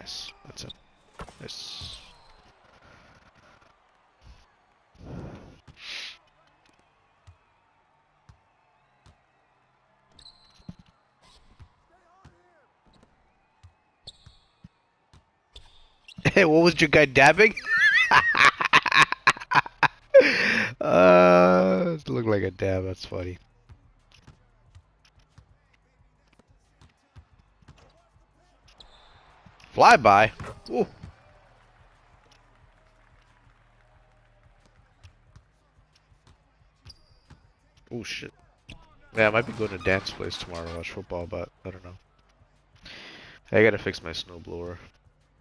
Nice. That's it. Nice. Hey, what was your guy dabbing? uh, it looked like a dab. That's funny. Flyby. Ooh. Oh shit. Yeah, I might be going to dance place tomorrow to watch football, but I don't know. I gotta fix my snowblower.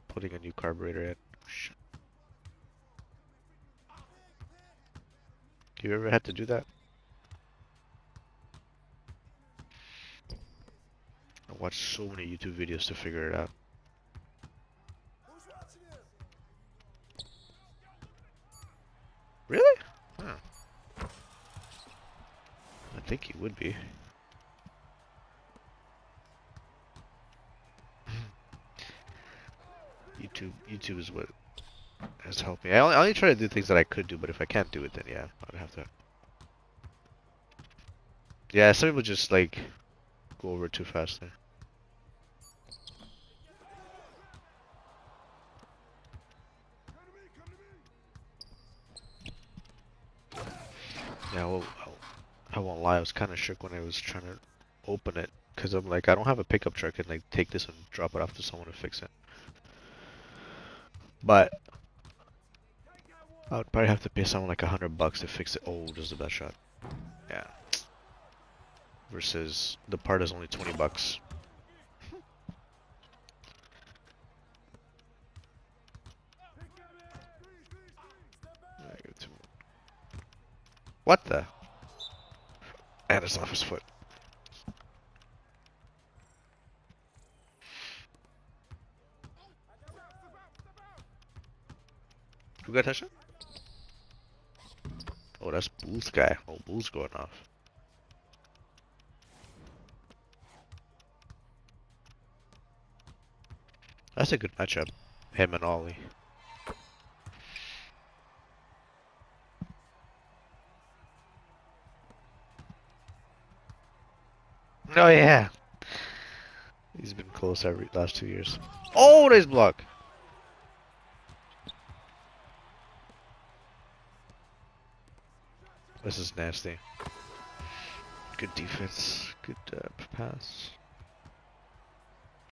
Putting a new carburetor in. Oh, shit. You ever had to do that? I watched so many YouTube videos to figure it out. Think he would be. YouTube, YouTube is what has helped me. I only, I only try to do things that I could do, but if I can't do it, then yeah, I'd have to. Yeah, some people just like go over too fast there. Yeah, well, I won't lie, I was kind of shook when I was trying to open it. Because I'm like, I don't have a pickup truck and like take this and drop it off to someone to fix it. But I would probably have to pay someone like a hundred bucks to fix it. Oh, just a bad shot. Yeah. Versus the part is only 20 bucks. What the? And it's off his foot. Who got touched? Oh, that's Bull's guy. Oh, Bull's going off. That's a good matchup. Him and Ollie. Oh yeah. He's been close every last two years. Oh, nice block. This is nasty. Good defense. Good uh, pass.